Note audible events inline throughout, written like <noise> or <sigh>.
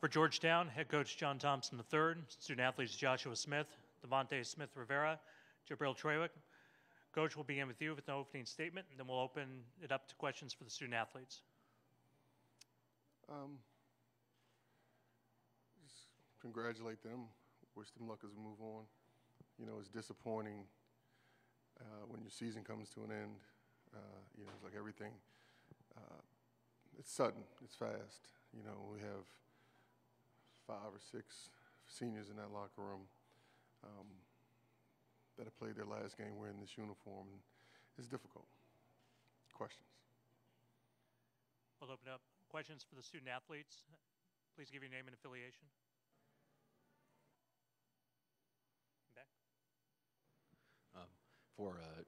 For Georgetown, head coach John Thompson III, student athletes Joshua Smith, D'Vauntes Smith Rivera, Jabril Trawick. Coach we'll begin with you with an opening statement, and then we'll open it up to questions for the student athletes. Um, just congratulate them. Wish them luck as we move on. You know, it's disappointing uh, when your season comes to an end. Uh, you know, it's like everything. Uh, it's sudden. It's fast. You know, we have five or six seniors in that locker room um, that have played their last game wearing this uniform. And it's difficult. Questions? We'll open up questions for the student athletes. Please give your name and affiliation. Back. Um, for uh,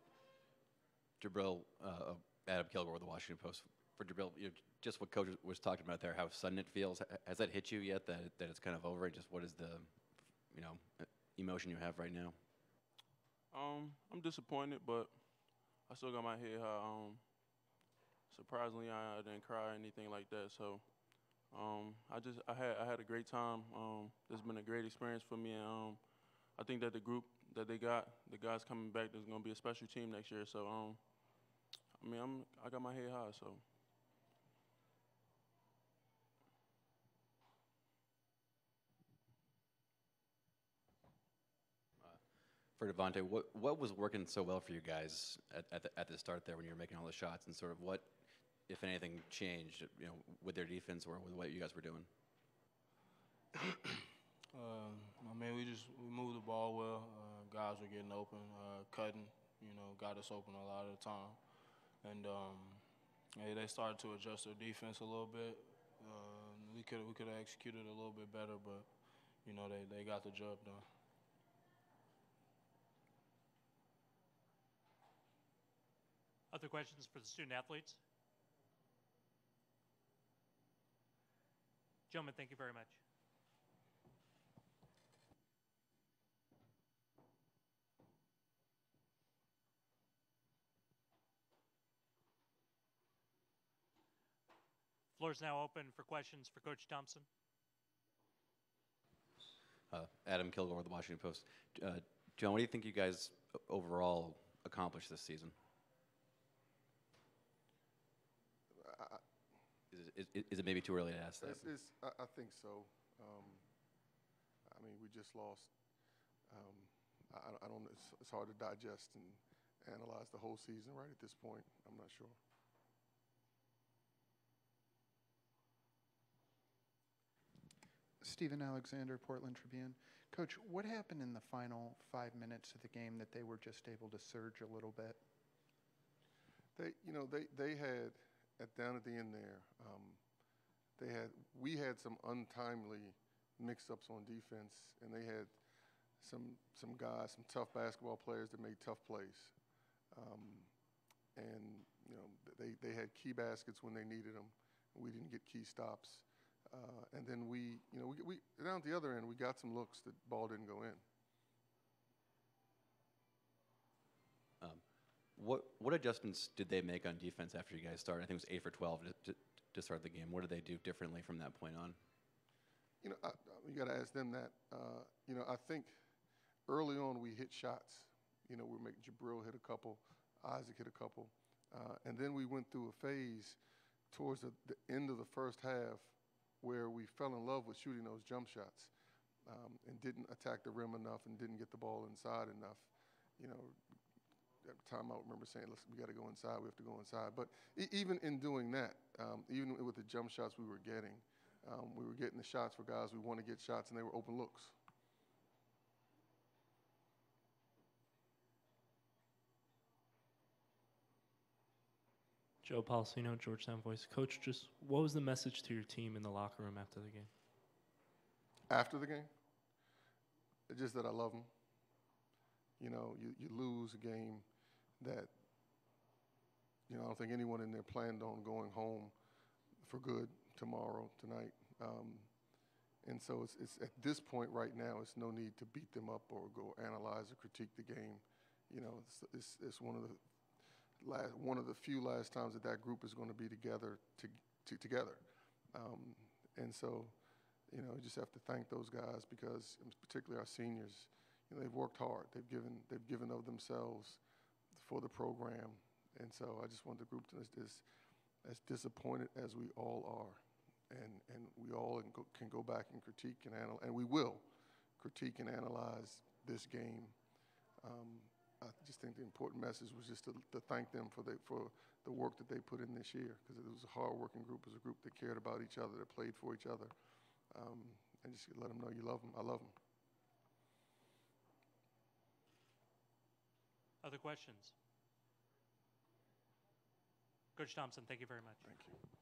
Jabril, uh, Adam Kilgore with the Washington Post. You know, just what Coach was talking about there, how sudden it feels. Has that hit you yet? That that it's kind of over? And Just what is the, you know, emotion you have right now? Um, I'm disappointed, but I still got my head high. Um, surprisingly, I, I, didn't cry or anything like that. So, um, I just I had I had a great time. Um, it's been a great experience for me, and um, I think that the group that they got, the guys coming back, there's gonna be a special team next year. So, um, I mean, I'm I got my head high. So. For D'Vauntes, what what was working so well for you guys at at the, at the start there when you were making all the shots, and sort of what, if anything, changed, you know, with their defense or with what you guys were doing? <clears throat> Uh, I mean, we just we moved the ball well. Uh, guys were getting open, uh, cutting. You know, got us open a lot of the time, and um, hey, they started to adjust their defense a little bit. Uh, we could we could have executed a little bit better, but you know they, they got the job done. Other questions for the student athletes? Gentlemen, thank you very much. Floor is now open for questions for Coach Thompson. Uh, Adam Kilgore, the Washington Post. Uh, John, what do you think you guys overall accomplished this season? Is, is, is, it maybe too early to ask that? It's, it's, I, I, think so. Um, I mean, we just lost. Um, I, I, don't. It's, it's, hard to digest and analyze the whole season right at this point. I'm not sure. Stephen Alexander, Portland Tribune. Coach, what happened in the final five minutes of the game that they were just able to surge a little bit? They, you know, they, they had at down at the end there, um, they had we had some untimely mix-ups on defense, and they had some some guys, some tough basketball players that made tough plays, um, and you know they they had key baskets when they needed them. We didn't get key stops, uh, and then we you know we, we down at the other end we got some looks that ball didn't go in. What what adjustments did they make on defense after you guys started? I think it was eight for twelve to, to, to start the game. What did they do differently from that point on? You know, I, you got to ask them that. Uh, you know, I think early on we hit shots. You know, we making Jabril hit a couple, Isaac hit a couple, uh, and then we went through a phase towards the, the, end of the first half where we fell in love with shooting those jump shots um, and didn't attack the rim enough and didn't get the ball inside enough. You know, at the time I remember saying, listen, we got to go inside, we have to go inside. But e even in doing that, um, even with the jump shots we were getting, um, we were getting the shots for guys we want to get shots, and they were open looks. Joe Policino, Georgetown Voice. Coach, just what was the message to your team in the locker room after the game? After the game? It's just that I love them. You know, you, you lose a game that, you know, I don't think anyone in there planned on going home for good tomorrow, tonight. Um, and so it's, it's, at this point right now, it's no need to beat them up or go analyze or critique the game. You know, it's, it's, it's one of the last, one of the few last times that that group is going to be together to, to, together. Um, and so you know, you just have to thank those guys because, particularly our seniors, you know, they've worked hard. They've given, they've given of themselves for the program. And so I just want the group to, as, as- disappointed as we all are. And, and we all can go, can go back and critique and analyze, and we will critique and analyze this game. Um, I just think the important message was just to, to thank them for the, for the work that they put in this year, because it was a hard-working group, it was a group that cared about each other, that played for each other. Um, and just let them know you love them. I love them. Other questions? Coach Thompson, thank you very much. Thank you.